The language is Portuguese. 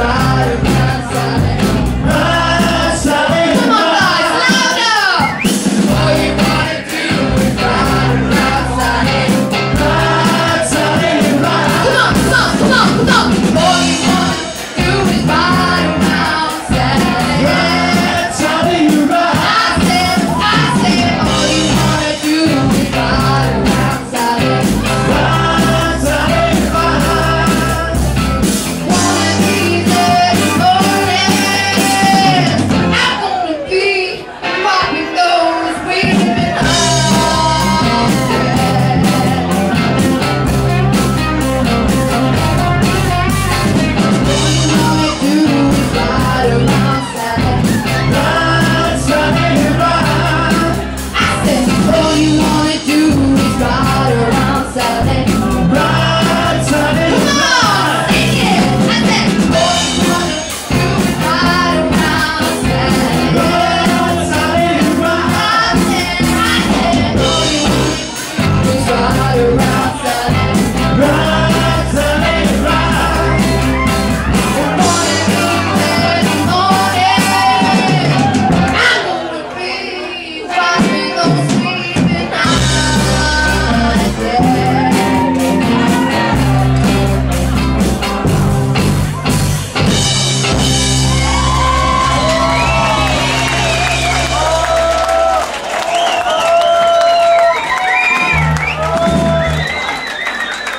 Everybody around.